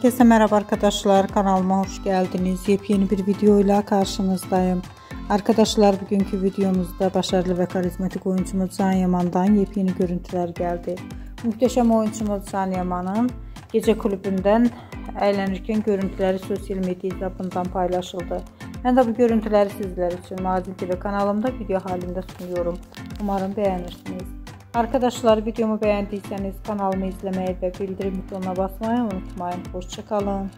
Herkese merhaba arkadaşlar kanalıma hoş geldiniz. Yepyeni bir video ile karşınızdayım. Arkadaşlar bugünkü videomuzda başarılı ve karizmatik oyuncumuz Can Yaman'dan yepyeni görüntüler geldi. Muhteşem oyuncumuz Can Yaman'ın gece kulübünden eğlenirken görüntüleri sosyal medya hesabından paylaşıldı. Ben de bu görüntüleri sizler için Mazin TV kanalımda video halinde sunuyorum. Umarım beğenirsiniz. Arkadaşlar videomu beğendiyseniz kanalımı izlemeyi ve bildirim butonuna basmayı unutmayın. Hoşçakalın.